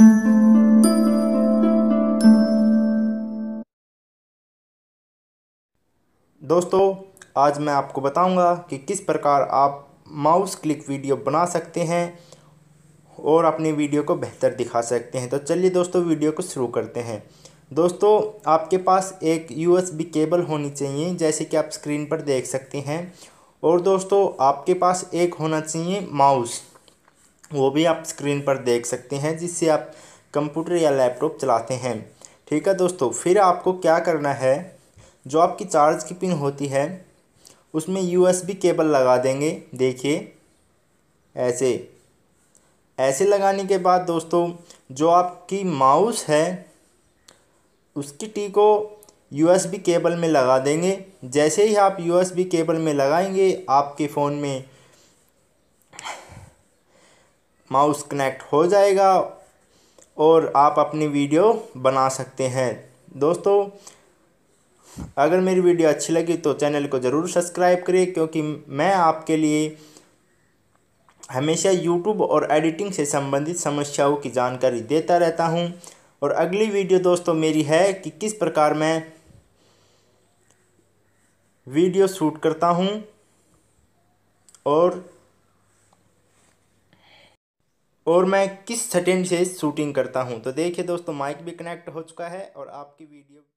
दोस्तों, आज मैं आपको बताऊँगा कि किस प्रकार आप माउस क्लिक वीडियो बना सकते हैं और अपनी वीडियो को बेहतर दिखा सकते हैं। तो चलिए दोस्तों, वीडियो को शुरू करते हैं। दोस्तों, आपके पास एक यूएसबी केबल होनी चाहिए, जैसे कि आप स्क्रीन पर देख सकते हैं। और दोस्तों, आपके पास एक होना चाहिए माउस। वो भी आप स्क्रीन पर देख सकते हैं, जिससे आप कंप्यूटर या लैपटॉप चलाते हैं। ठीक है दोस्तों, फिर आपको क्या करना है? जो आपकी चार्ज की पिन होती है, उसमें यूएसबी केबल लगा देंगे। देखिए, ऐसे। ऐसे लगाने के बाद दोस्तों, जो आपकी माउस है, उसकी टी को यूएसबी केबल में लगा देंगे। जैसे ही आप यूएसबी केबल में लगाएँगे, आपके फ़ोन में माउस कनेक्ट हो जाएगा और आप अपनी वीडियो बना सकते हैं। दोस्तों, अगर मेरी वीडियो अच्छी लगी तो चैनल को ज़रूर सब्सक्राइब करें, क्योंकि मैं आपके लिए हमेशा यूट्यूब और एडिटिंग से संबंधित समस्याओं की जानकारी देता रहता हूँ। और अगली वीडियो, दोस्तों, मेरी है कि किस प्रकार मैं वीडियो शूट करता हूँ और और मैं किस सेटिंग से शूटिंग करता हूँ? तो देखिए दोस्तों माइक भी कनेक्ट हो चुका है और आपकी वीडियो